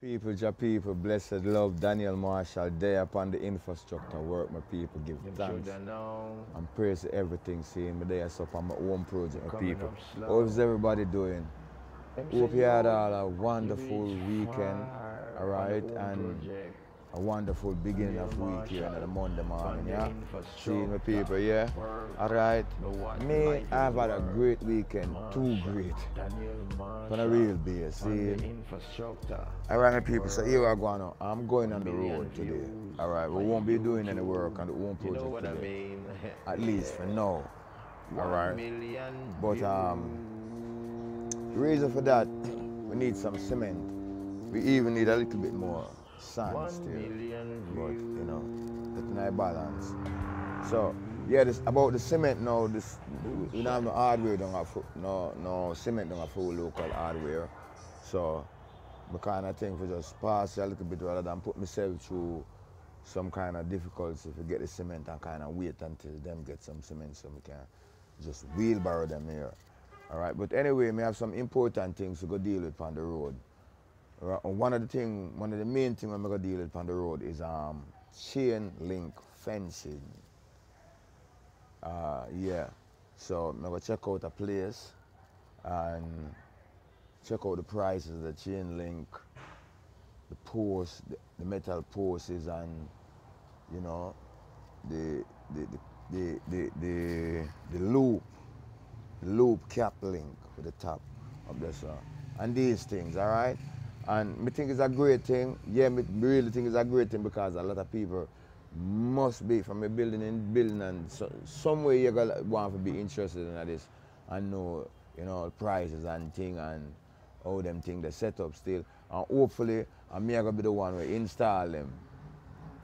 People, ja people, blessed love, Daniel Marshall, there upon the infrastructure work, my people, give Them thanks and praise everything, seeing me there, so on my own project, my Coming people. How's everybody doing? Them Hope you had all a wonderful weekend, all right, and project. A wonderful beginning of week here on the Monday morning, yeah? Seeing my people, yeah? All right. Me, I've had a great weekend, too great. Daniel On a real base, the see? All right, my people, so here I go now. I'm going on the road today. All right, we won't be doing any work on the You project know what I today. mean? At least for now. All right. But um, the reason for that, we need some cement. We even need a little bit more sand One still. million But you know, it's not balance. So yeah, this about the cement now. This we don't have no hardware. Don't have no no cement. Don't have full local hardware. So I kind of think we just pass a little bit rather than put myself through some kind of difficulty to get the cement and kind of wait until them get some cement so we can just wheelbarrow them here. All right, but anyway, we have some important things to go deal with on the road. One of the thing, one of the main thing I'm gonna deal with on the road is um chain link fencing. Uh, yeah, so I'm gonna check out a place and check out the prices of the chain link, the posts, the, the metal posts, and you know, the the the the the, the, loop, the loop cap link for the top of this one, and these things, all right. And me think it's a great thing. Yeah, me really think it's a great thing because a lot of people must be from a building in building and so, you're gonna want to be interested in this and know, you know, prices and thing and how them thing they set up still. And hopefully I'm gonna be the one who install them.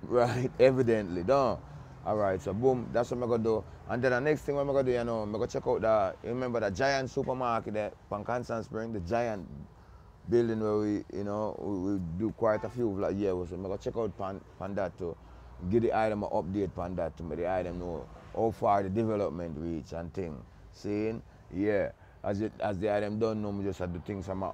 Right, evidently, don't. All right, so boom, that's what I'm gonna do. And then the next thing I'm gonna do, you know, I'm gonna check out the, you remember the giant supermarket there, Constant Spring, the giant building where we, you know, we, we do quite a few like yeah, so I'm gonna check out pan, pan that to give the item an update pan that to make the item know how far the development reach and thing. Saying, yeah, as it as the item don't know, me just have to things from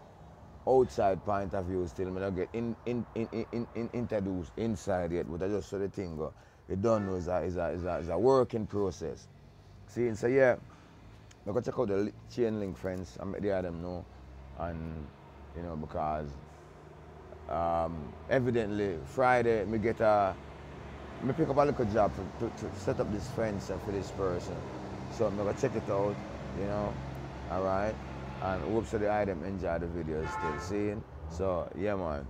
outside point of view still, me not get in, in, in, in, in, in introduced inside yet, but I just saw the thing go. You don't know, it's a, it's a, it's a, it's a working process. See, so yeah, I go check out the chain link fence and make the item know. And, you know, because um, evidently Friday, me get a, me pick up a little job to, to, to set up this fence for this person. So I'm gonna check it out, you know, all right. And hope so the item enjoy the video still seeing. So yeah man,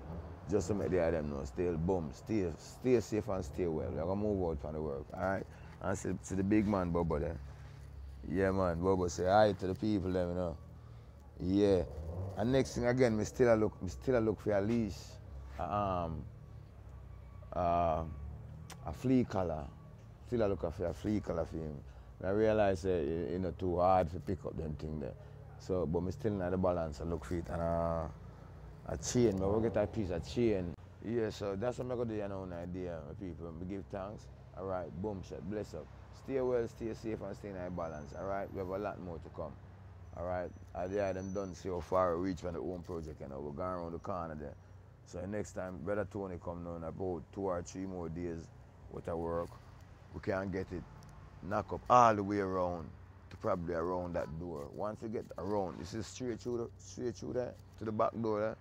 just to make the item know, still boom, stay stay safe and stay well. We're gonna move out from the work, all right. And see, see the big man Bobo there. Yeah man, Bobo say hi to the people them, you know. Yeah. And next thing again, me still a look, me still a look for a leash, uh, um, uh, a flea collar. Still a look for a flea collar for him. I realize uh, it, it not too hard to pick up them thing there. So, but me still not the balance. I look for it and uh, a chain. Me will get a piece of chain. Yeah, so that's what I'm gonna do. You know, an idea, people. Me give thanks. All right, boom shot, bless up. Stay well, stay safe, and stay in balance. All right, we have a lot more to come. All right, I did them done see how far we reach from the home project. You know, we're going around the corner there. So next time, brother Tony come down about two or three more days with our work, we can get it knock up all the way around to probably around that door. Once we get around, this is straight through the, straight through there to the back door there.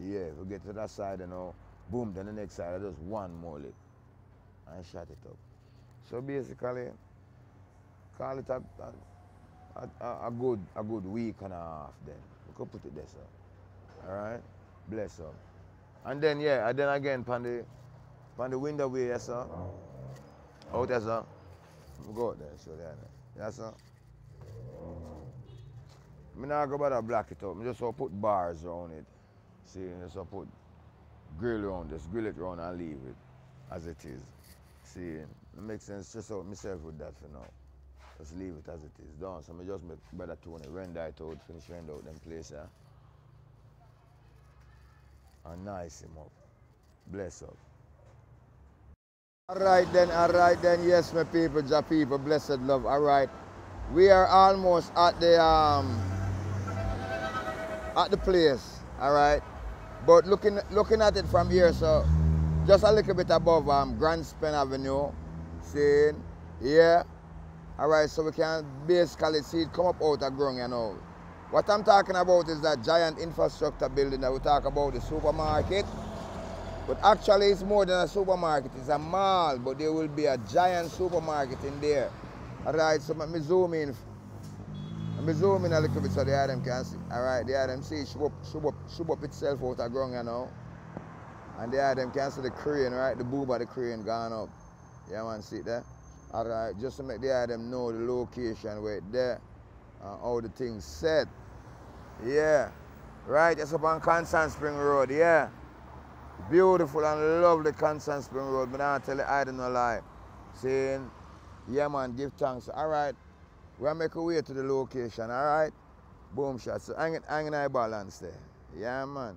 Yeah, we get to that side and now, boom, then the next side, just one more lick and shut it up. So basically, call it a, a, a, a good a good week and a half then. We could put it there, sir. All right? Bless up. And then, yeah, and then again, pan the, pan the window way, yes, sir. Out there, sir. We go out there, show there. Yes, sir. Me not go bother block it up. Me just want put bars around it. See, just want put grill around, just grill it around and leave it as it is. See, it makes sense just out myself with that for now. Just leave it as it is. Done. So me just make better Tony render it out, finish render out them place, yeah. And nice him up. Bless up. All right then, all right then. Yes, my people, ja people, blessed love. All right. We are almost at the um at the place. All right. But looking looking at it from here, so just a little bit above um, Grants Pen Avenue, seeing, yeah. All right, so we can basically see it come up out of ground, you know. What I'm talking about is that giant infrastructure building that we talk about, the supermarket. But actually it's more than a supermarket, it's a mall, but there will be a giant supermarket in there. All right, so let me zoom in. Let me zoom in a little bit so the item can see. All right, the item see shoot up, shoot up, shoot up itself out of ground, you know. And the item can see the crane, right? The boom of the crane gone up. Yeah, man, see it there? All right, just to make the item know the location where it there, uh, how the thing's set. Yeah, right, it's up on Constant Spring Road, yeah. Beautiful and lovely Constant Spring Road, but I tell you, I don't lie. Saying, yeah man, give thanks. All right, we'll make a way to the location, all right? Boom shot, so hang, hang in balance there. Yeah man.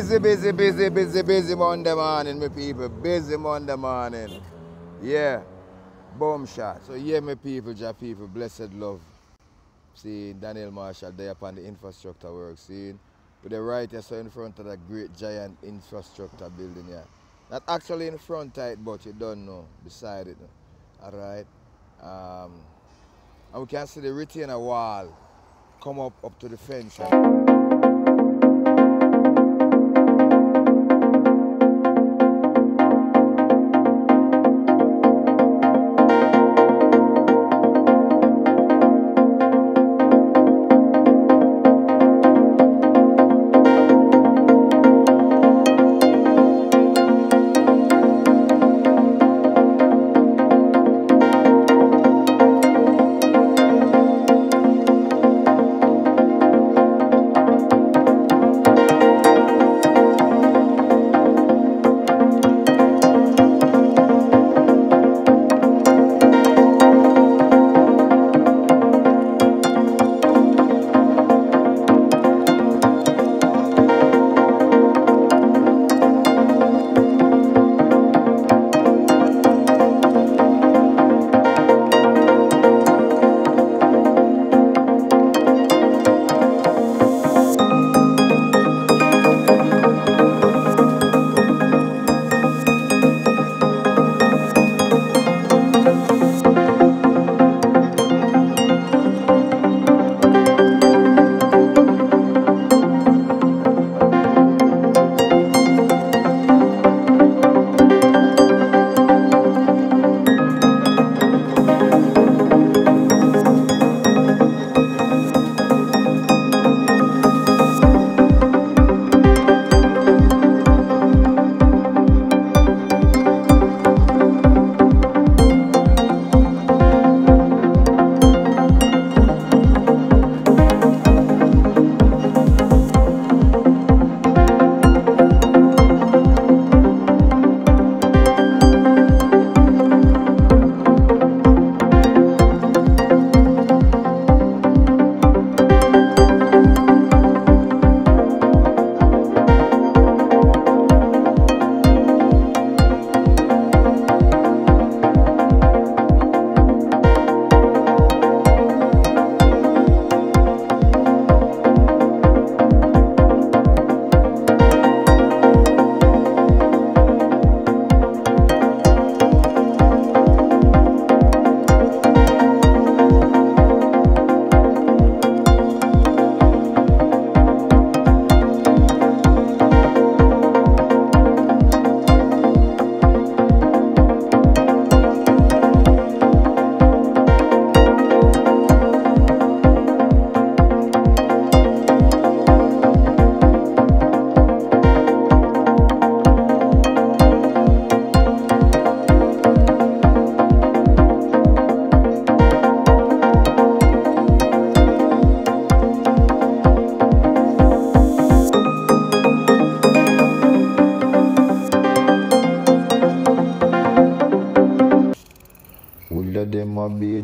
Busy, busy, busy, busy, busy Monday morning, my people. Busy Monday morning. Yeah. Boom shot. So yeah, my people, ja people, blessed love. See Daniel Marshall there upon the infrastructure work. See, with the right here so in front of that great giant infrastructure building here. Not actually in front of it, but you don't know. Beside it. Alright. Um, and we can see the retainer wall come up up to the fence.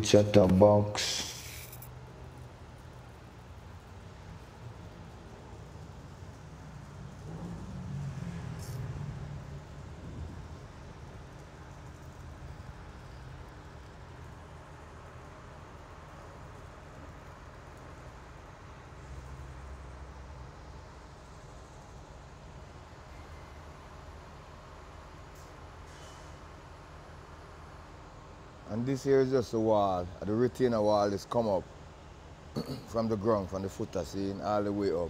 DJ Chatterbox. And this here is just a wall. The retainer wall is come up from the ground, from the footer scene, all the way up.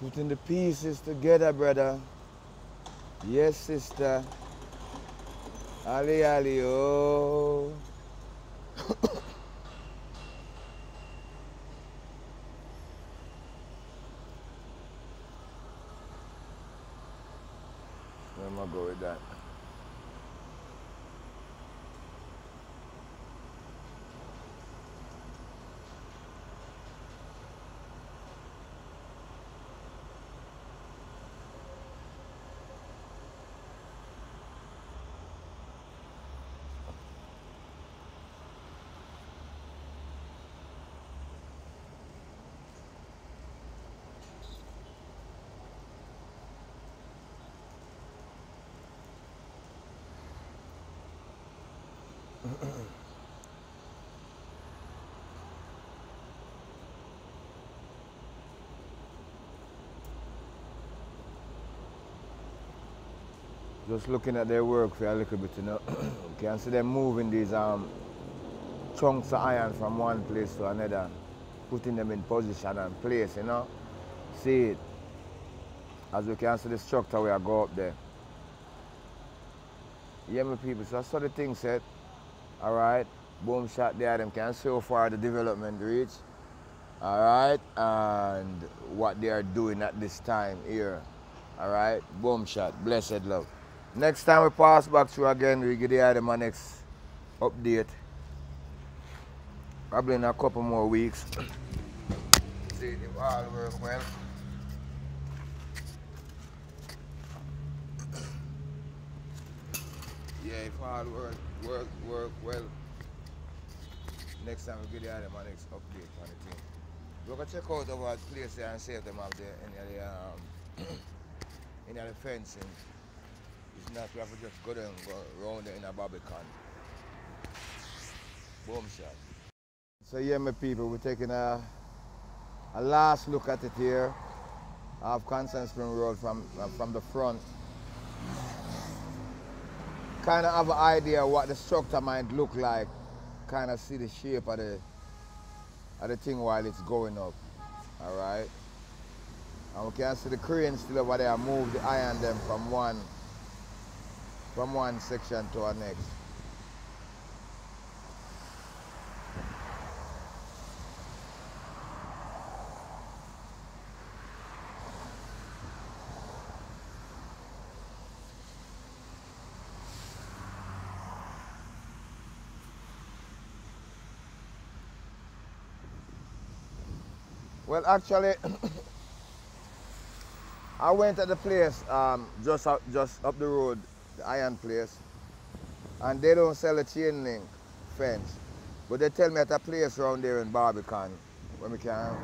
Putting the pieces together, brother. Yes, sister. Ali, ali, oh. Where am I go with that? Just looking at their work for a little bit, you know. you can see them moving these um, chunks of iron from one place to another, putting them in position and place, you know. See it. As you can see the structure where I go up there. Yeah, my people, so that's how the thing set. All right, boom shot there, them can see how far the development reach. All right, and what they are doing at this time here. All right, boom shot, blessed love. Next time we pass back through again, we get the my next update. Probably in a couple more weeks. See if all work well. Yeah, if all work, work, work well. Next time we get the my next update on the thing. We're gonna check out our place there and see if them have the, any of the, um, any of the fencing. If not, we have to just go there and go around there in a Barbican. Boom shot. So yeah, my people, we're taking a, a last look at it here of Constant Spring Road from, uh, from the front. Kind of have an idea what the structure might look like. Kind of see the shape of the, of the thing while it's going up. All right. And we can see the crane still over there move the iron them from one from one section to our next. Well, actually, I went at the place um, just up, just up the road, the iron place, and they don't sell a chain link fence. But they tell me at a place around there in Barbican where we can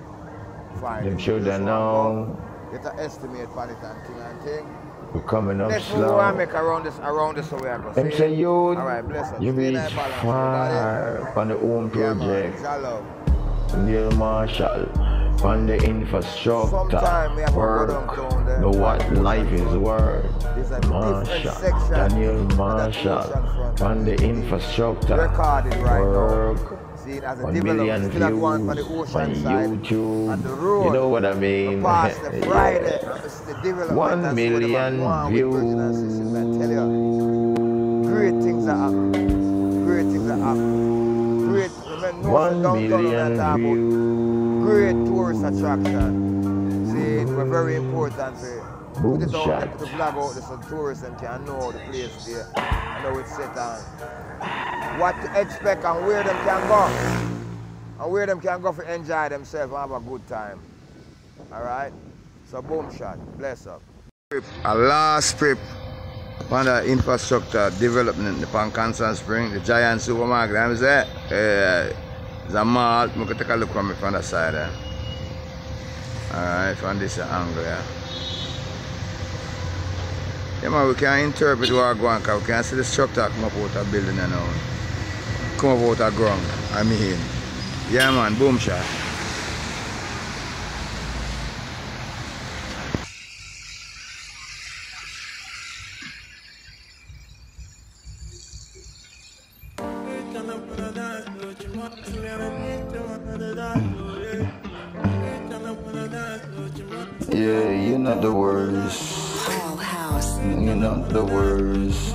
find Them it. sure Just they know. go, Get an estimate for it and thing and thing. We're coming up on, slow. make around this, around this way I go. Them say you, All right, bless you Stay reach nice, balance. You got far on the home? Yeah, man. project. Shalom. Neil Marshall. On the infrastructure. Sometime me have to go Work. Know what life is worth. There's a different Marshall, Daniel Marshall, on the infrastructure. Recorded right now. Work. See it as a million Still have one for views the on. YouTube. And the road. You know what I mean? Yeah. Friday. and it's the development One and see what they million want with Virgin and Sissy's. I tell you, great things are happening. One downtown when I million views. great tourist attraction. See, it was very important to Boom put it out there, put the flag out there so tourists can know the place there. I know it's set on what to expect and where them can go. And where them can go to enjoy themselves and have a good time. Alright? So boom shot. Bless up. A last trip on the infrastructure development upon Constant Spring, the giant supermarket. I'm there. Uh, it's a mall. We can take a look from it from the side there. Alright, from this angle, yeah. Yeah, man, we can interpret what going on, we can see the structure come up out of building and now. Come up out of ground, I mean. Yeah, man, boom shot. Yeah, you're not the worst. You're not the worst.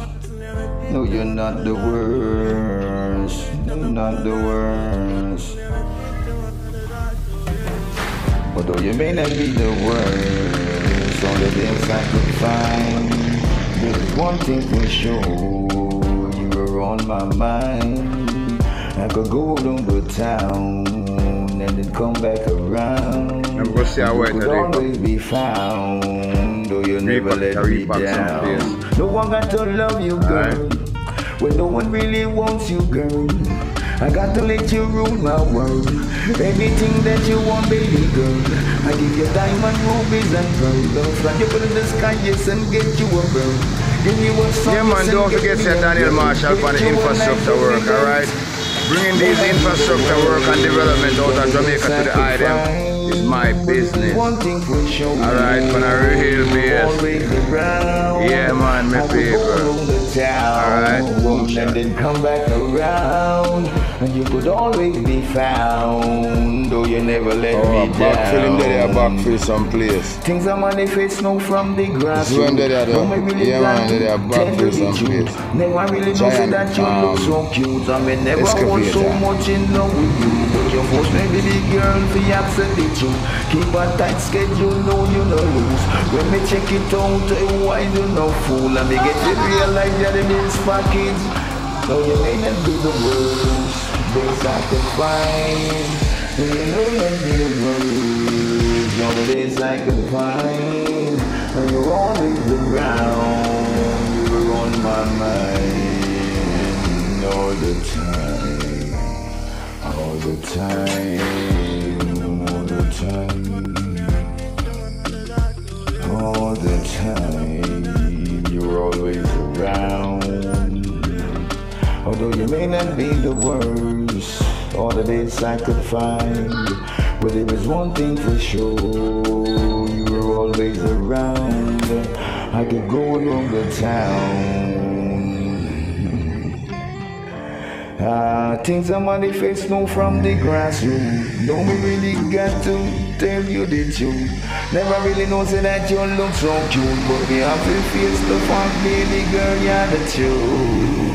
No, you're not the worst. You're not the worst. Although you may not be the worst, on the things I could find. There's one thing for sure, you were on my mind. I could go down the town and then come back around. I'm gonna see how You wet could I do. always be found, though you never let me down. No one got to love you, girl. When no one really wants you, girl. I got to let you rule my world. Anything that you want, baby girl. I give you diamond, rubies, and pearls. Fly you in the sky, yes, and get you a girl. Give you a song, Yeah, man, don't forget to Daniel. Marshall for the Get you a infrastructure work, alright? Bringing these infrastructure work and development out of Jamaica to the island is my business. One thing for sure. Alright, for the real around. Yeah, man, my people. go around the town. Alright, boom. And then come back around. And you could always be found. Though you never let Oh, me down. backfill him there, backfill some place. Things are manifest now from the grass. This one there, there, Don't really yeah, man, to there, back tell to some truth. place. Never really know say that you um, look so cute. I mean, never was so excavator. much in love with you. But you force me, baby girl, for accept the truth. Keep a tight schedule, no, you no lose. When me check it out, eh, why you no fool? And me get to realize you're the best package. So you may not be the worst, best I can find. You may not be the you're the best I can find. And you're always around, you're on my mind all the time, all the time, all the time, all the time. You're always around. Although you may not be the worst, all the best I could find. But there is one thing for sure, you were always around. I could go around the town. Ah, things are manifest now from the grassroots. Don't we really got to tell you the truth. Never really know say that you look so cute, but we have to face the fact, baby girl, you're the truth.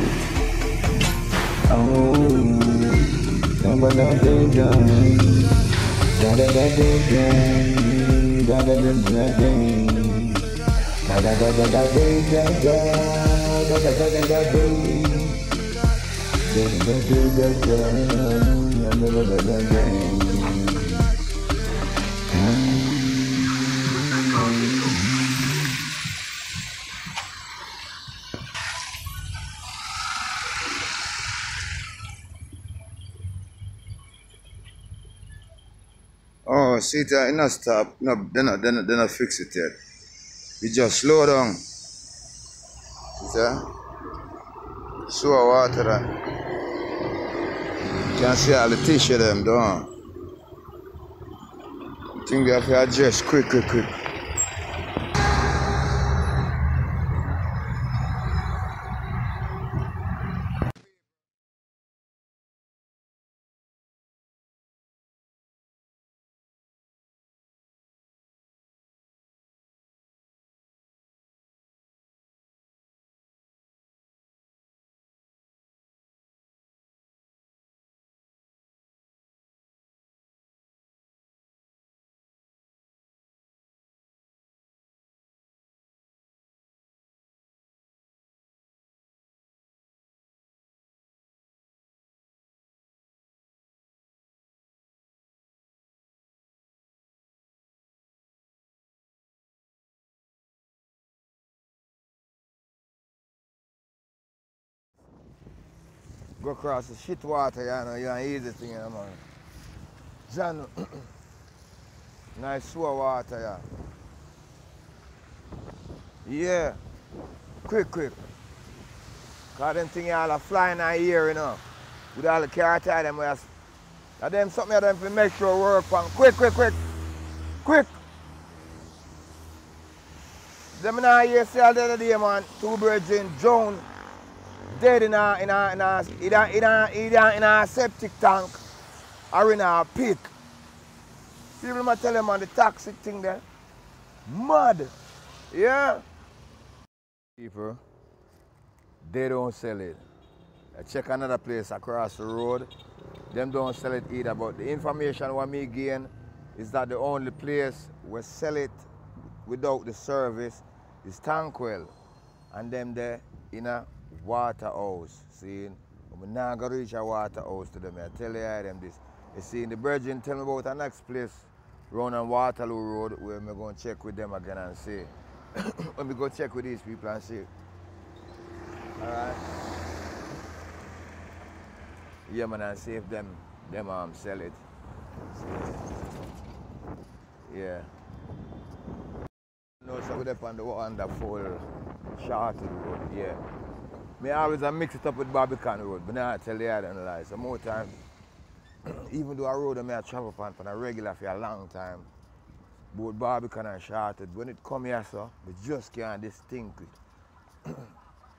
Oh, da da da da da, da da da da da, da da da da da, da da da da da da, da da da da da da. Oh, see it, uh, not stop. No, they not, they not, they not fix it yet. You just slow down. See that? Slow water that. You can see all the tissue them down. Thing we have to adjust quick, quick, quick. Go across the shit water, you know, you know, easy thing, you know, man. John, nice sewer water, yeah. Yeah. Quick, quick. Cause them thing all are flying out here, you know. With all the car tie them, are, and them something them for make sure work on. Quick, quick, quick. Quick. Them now here say all the other day, man, two birds in Joan dead in a in a in a in a in a, in a, in a septic tank or in a pit. People might tell them on the toxic thing there. Mud. Yeah. People, they don't sell it. I check another place across the road. Them don't sell it either. But the information what me gain is that the only place we sell it without the service is Tankwell. And them there in a Waterhouse. See, I'm not going to reach a Waterhouse to them. I tell you I them this. You see, in the Virgin tell me about the next place round on Waterloo Road where I'm going to check with them again and see. Let me go check with these people and see. Alright. Yeah man and see if them them um sell it. Yeah. No, so we're up on the wonderful Shortwood Road, yeah. Me always I mix it up with Barbican Road, but now I tell you I don't lie. So more time, even though I road I may travel upon for a regular for a long time, both Barbican and Shortwood, when it come here, so, we just can't distinct it.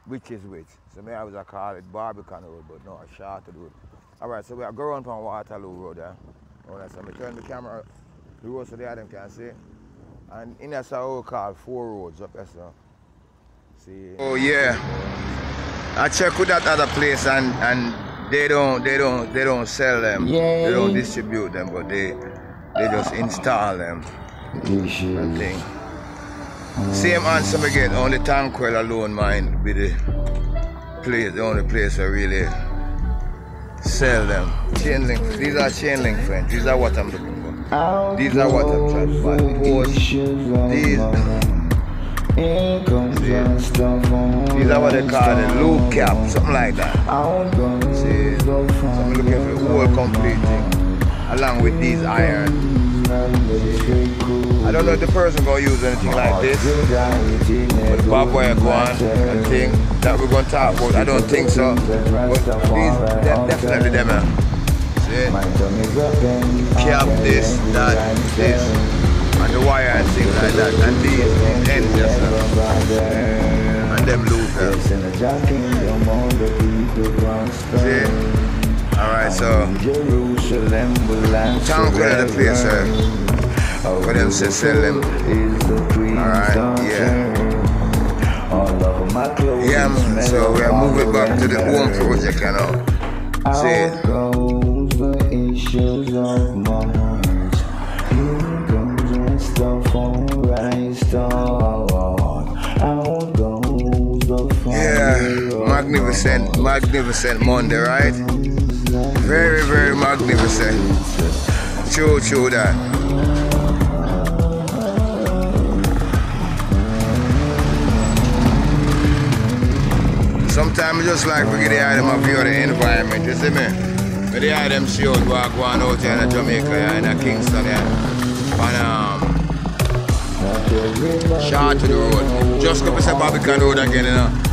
which is which. So me always I call it Barbican Road, but no, Shortwood Road. Alright, so we are going on Waterloo Road, yeah. Alright, so I turn the camera the road so the them can see. And in we call four roads up there, so. See. Oh yeah. I check with that other place and and they don't they don't they don't sell them. Yeah. They don't distribute them, but they they just install them. And thing. Same answer we get, only Tankwell alone mine be the place, the only place I really sell them. Chain link, these are chain link friends. These are what I'm looking for. These are what I'm trying to find. These, these are what they call the loop cap, something like that. See, so I'm looking for the whole complete thing, along with these iron. I don't know if the person gonna use anything like this, but the Bob Boy go on and thing that we're gonna talk about. I don't think so, but these de- definitely them. Man. See, cap this, that, this, and the wire and things like that, and these ends just uh, and them loopers. See. Alright, so town clear the place, sir. For them to sell them. Alright, yeah. Yeah, man. So we are moving back to the home project, you know. See. Magnificent, Monday, right? Very, very magnificent. True, true that. Sometimes just like to get the item of the environment, you see me? But the item shows walk one out here in Jamaica, yeah, in Kingston, yeah. And um, short to the road. Just go to Barbican Road again, you know.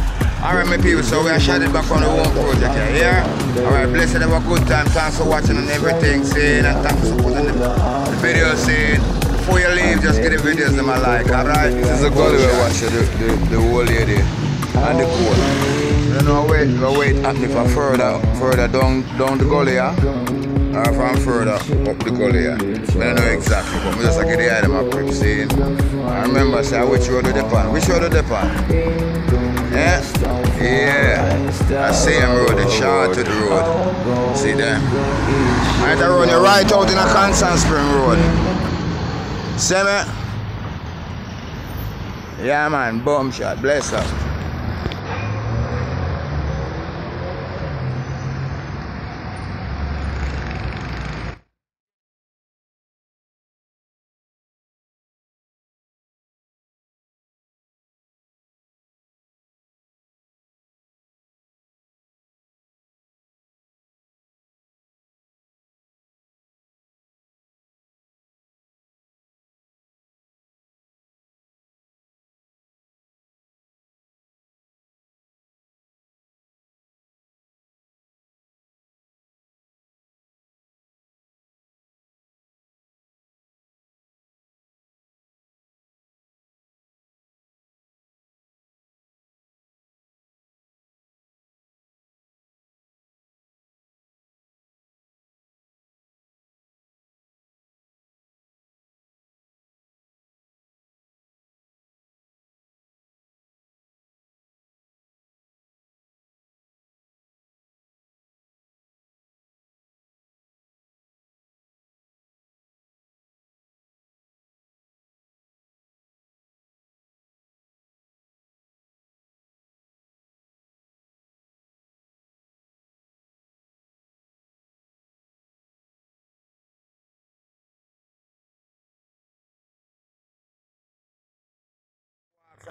Alright, my people, so we are shutting back on the home project here, yeah? Alright, blessed have a good time. Thanks for watching and everything, saying, and thanks for supporting the, the video, leave, just get the videos them I like, alright? This is a gully we watch the, the, the old lady and the court. You know, wait, we wait happening for further, further down, down the gully, yeah? Or from further up the gully, yeah? I don't know exactly, but we just like get the item of quick seeing. I remember, say, which road the dip on? Which road the dip Yeah? I see him road, the to the road. See them? I to run you right out in a Constant Spring Road. See me? Yeah man, boom shot, bless up.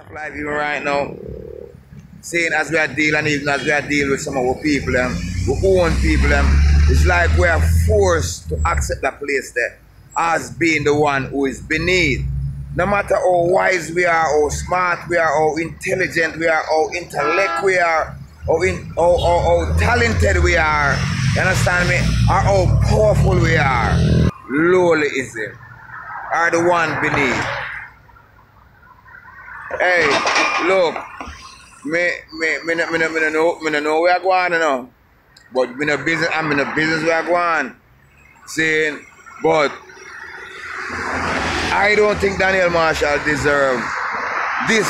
Stuff even right now, seeing as we are dealing, even as we are dealing with some of our people, um, we own people, um, it's like we are forced to accept that place there as being the one who is beneath. No matter how wise we are, how smart we are, how intelligent we are, how intellect we are, how, in, how, how, how talented we are, you understand me? Or how powerful we are, lowly is him, are the one beneath. Hey, look, me, me, me, me, no- me, no know, me no know where I go on, you know. But me no business, I'm in a business where I go on. Saying, but I don't think Daniel Marshall deserve this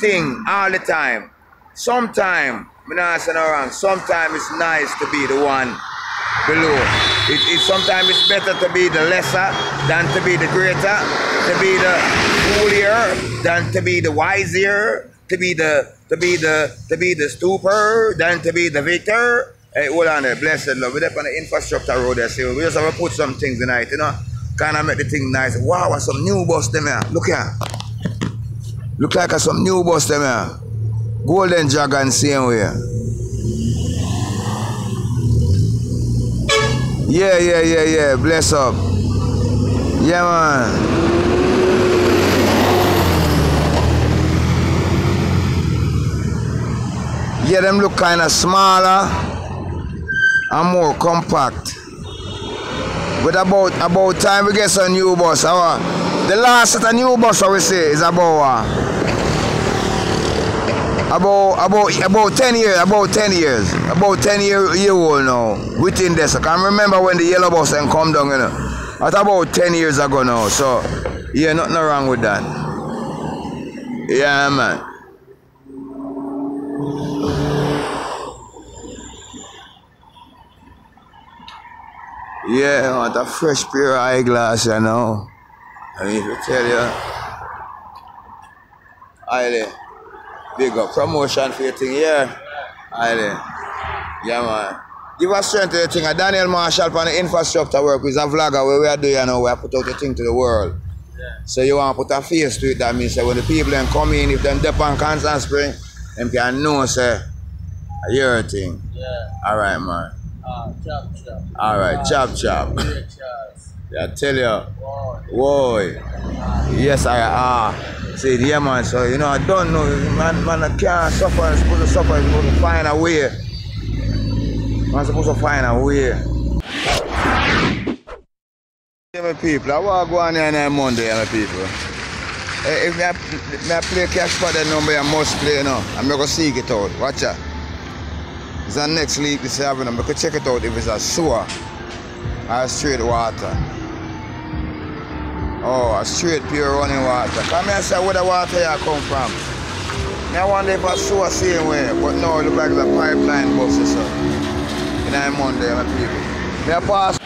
thing all the time. Sometime, me not saying no wrong, sometimes it's nice to be the one below. It, it sometimes it's better to be the lesser than to be the greater, to be the foolier than to be the wiser, to be the to be the to be the stupor than to be the victor. Hey, hold on there, blessed love. We're up on the infrastructure road there, see. We just have to put some things in it, you know. Kind of make the thing nice. Wow, some new bus them here. Look here. Look like some new bus them here. Golden Dragon same way. Yeah, yeah, yeah, yeah. Bless up. Yeah, man. Yeah, them look kind of smaller and more compact. But about about time we get some new bus. Our, the last set of new bus I we say is about uh, about about about ten years, about ten years, about ten year year old now. Within this, I can remember when the yellow bus then come down, you know. That's about ten years ago now. So yeah, nothing wrong with that. Yeah, man. Yeah, I want a fresh pair of eyeglass, you know. I mean, to tell you, highly big up promotion for your thing, yeah. Highly. Yeah, man. Give us strength to the thing. Daniel Marshall on the infrastructure work is a vlogger where we are doing, you know, we are put out the thing to the world. So you want to put a face to it, that means that when the people then come in, if them dip on Constant Spring, them can know, say, your thing. Yeah. All right, man. Uh, chop, chop. All right, chop, chop. Yeah, I tell you. Whoa. Yes, I ah. See, yeah, man. So you know, I don't know, man. Man, I can't suffer. I'm supposed to suffer. I'm supposed to find a way. Man, supposed to find a way. Yeah, my people, I want to go on here on Monday, my people. Eh, If I, I play cash for that number, I must play now. I'm going to seek it out. Watch out. It's the next league this. I'm going to check it out if it's a sewer or straight water. Oh, a straight pure running water. Come here and say where the water here come from. I wonder if a sewer same way, but no, it look like the pipeline bus or so. In a Monday, my people. Me pass